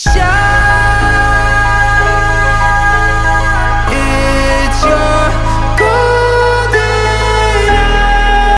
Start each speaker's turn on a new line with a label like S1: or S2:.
S1: Show.